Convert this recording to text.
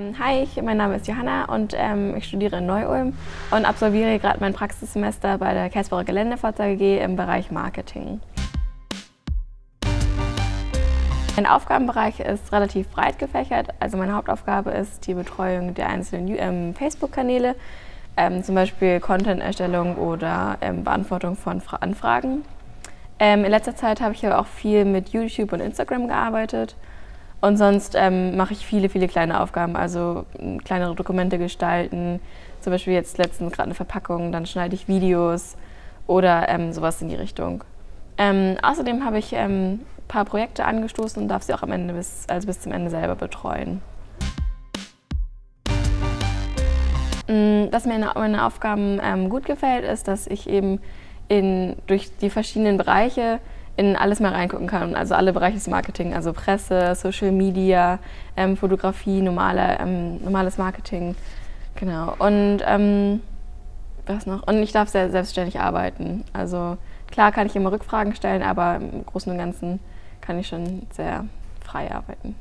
Ähm, hi, mein Name ist Johanna und ähm, ich studiere in Neu-Ulm und absolviere gerade mein Praxissemester bei der Kersbacher Geländeforz AG im Bereich Marketing. Mein Aufgabenbereich ist relativ breit gefächert. Also meine Hauptaufgabe ist die Betreuung der einzelnen ähm, Facebook-Kanäle, ähm, zum Beispiel Content-Erstellung oder ähm, Beantwortung von Fra Anfragen. Ähm, in letzter Zeit habe ich aber auch viel mit YouTube und Instagram gearbeitet. Und sonst ähm, mache ich viele, viele kleine Aufgaben, also kleinere Dokumente gestalten, zum Beispiel jetzt letztens gerade eine Verpackung, dann schneide ich Videos oder ähm, sowas in die Richtung. Ähm, außerdem habe ich ein ähm, paar Projekte angestoßen und darf sie auch am Ende bis, also bis zum Ende selber betreuen. Was mir an meinen Aufgaben ähm, gut gefällt, ist, dass ich eben in, durch die verschiedenen Bereiche in alles mal reingucken kann. Also alle Bereiche des Marketing, also Presse, Social Media, ähm, Fotografie, normale, ähm, normales Marketing. Genau. Und ähm, was noch? Und ich darf sehr selbstständig arbeiten. Also klar kann ich immer Rückfragen stellen, aber im Großen und Ganzen kann ich schon sehr frei arbeiten.